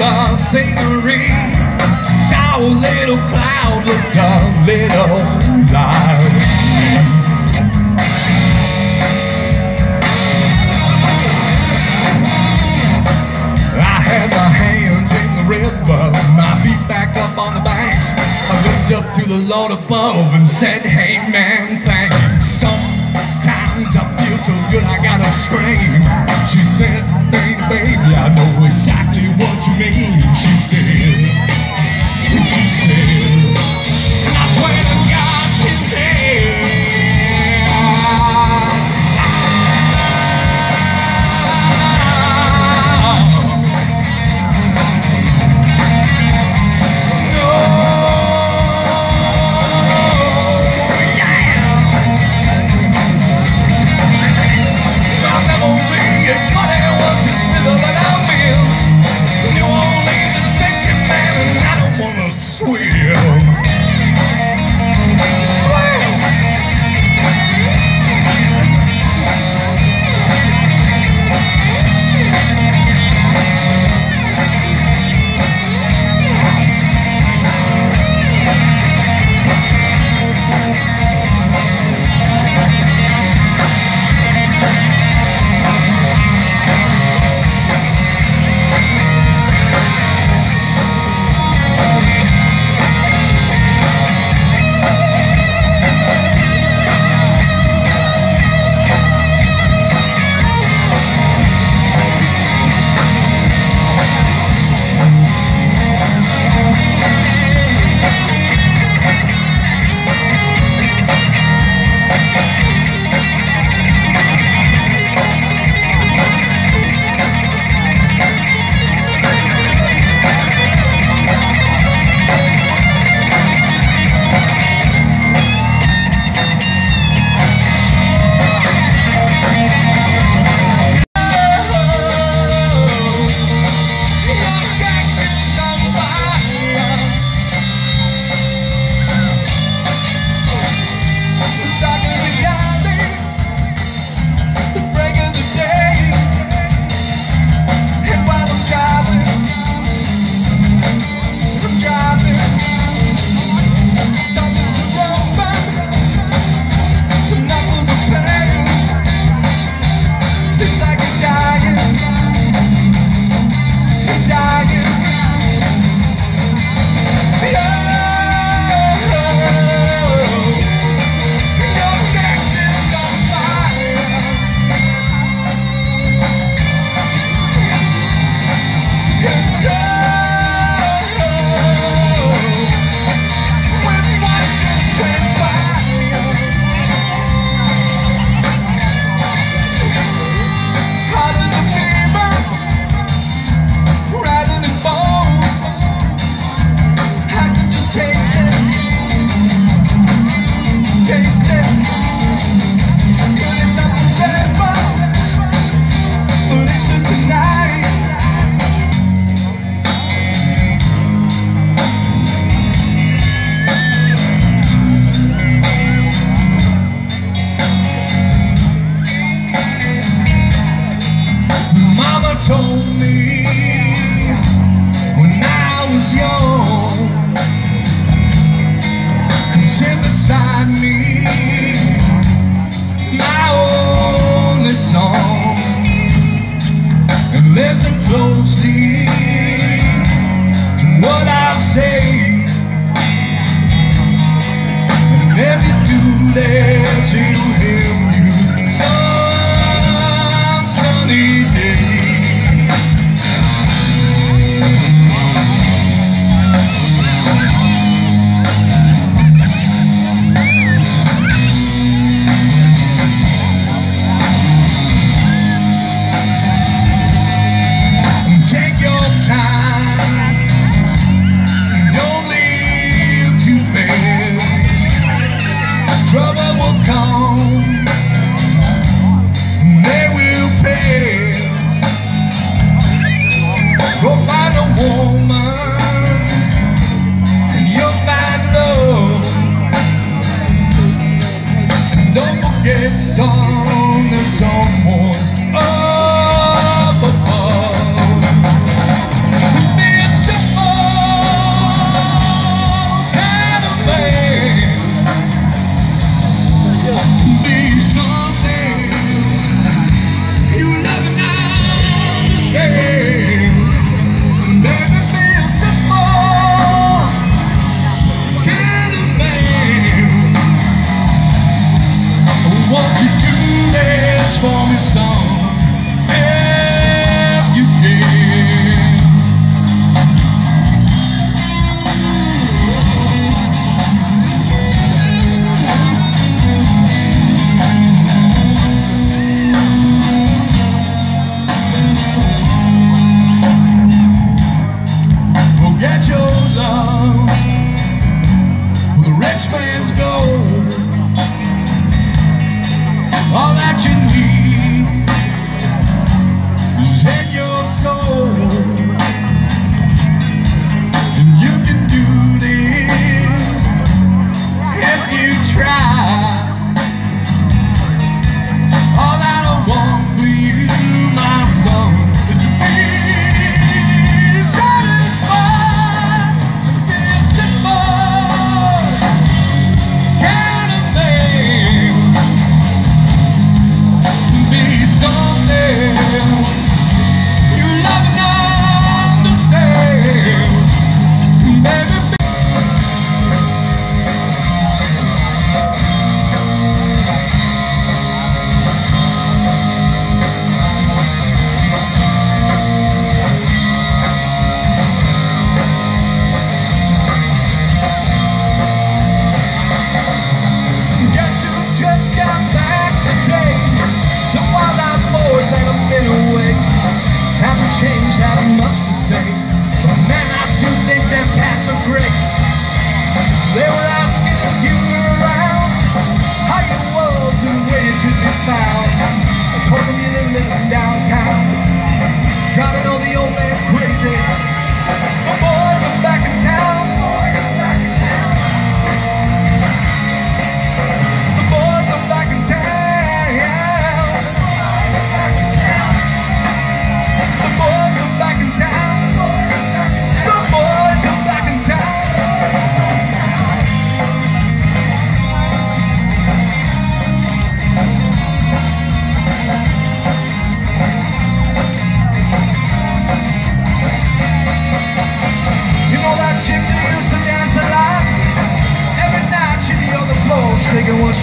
the scenery. Saw a little cloud looked a little loud. I had my hands in the river, my feet back up on the banks. I looked up to the Lord above and said, Hey man, thanks. Sometimes I feel so good I gotta scream. She said, baby, I know exactly what you mean. She said, She said, told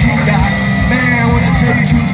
you got. Man, when I tell you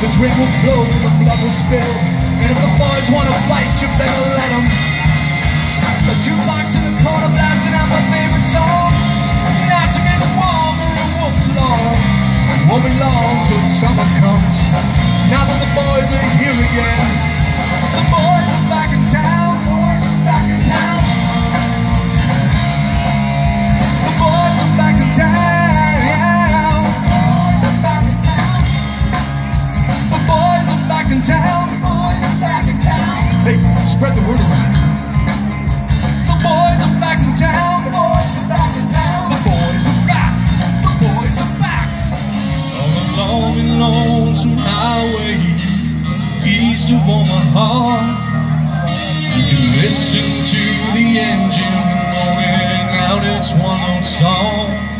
The drink will flow, the blood will spill. And if the boys wanna fight, you better let them The jukebox in the corner blasting out my favorite song. Knocking in the wall, the wolf long Won't be long till summer comes. Now that the boys are here again The boys are back in town. in town. The boys are back in town. Hey, spread the word around. The boys are back in town. The boys are back in town. The boys are back. The boys are back. On the long and lonesome highway east of Omaha, you can listen to the engine roaring out its one song.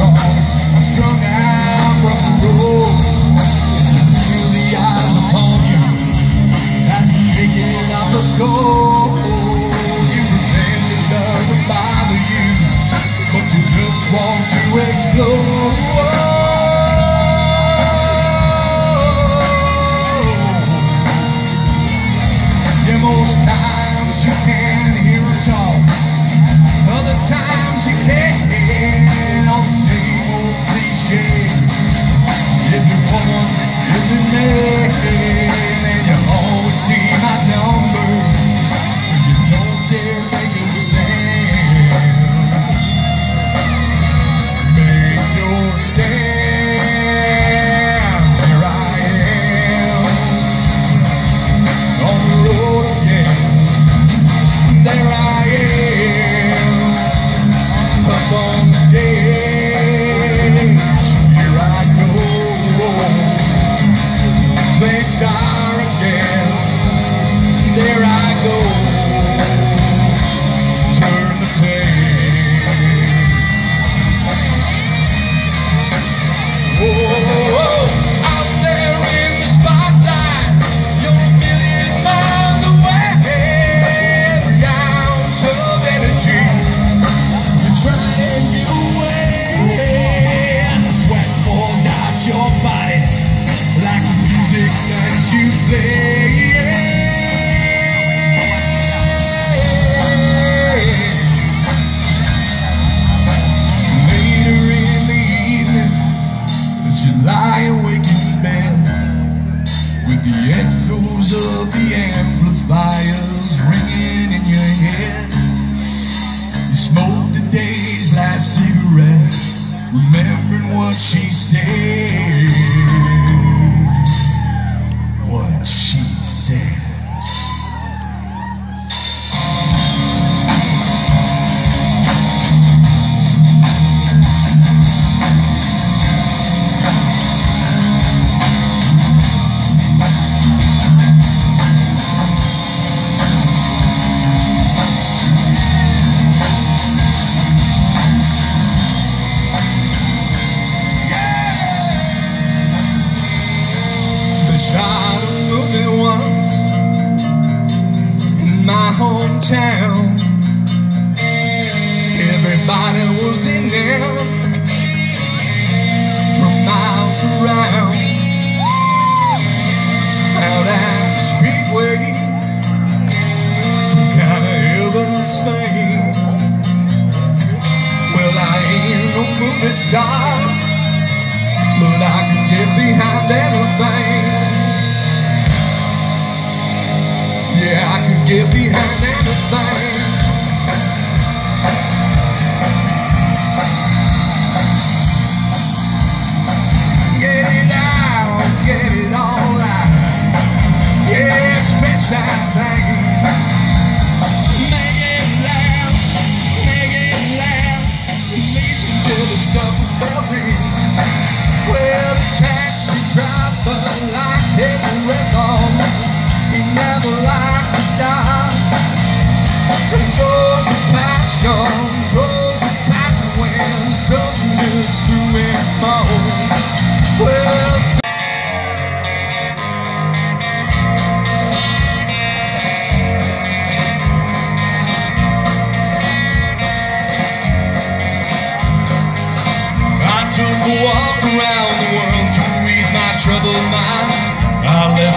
strong, I'm strong now. remembering what she said. But I can get behind anything Yeah, I can get behind anything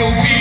you'll be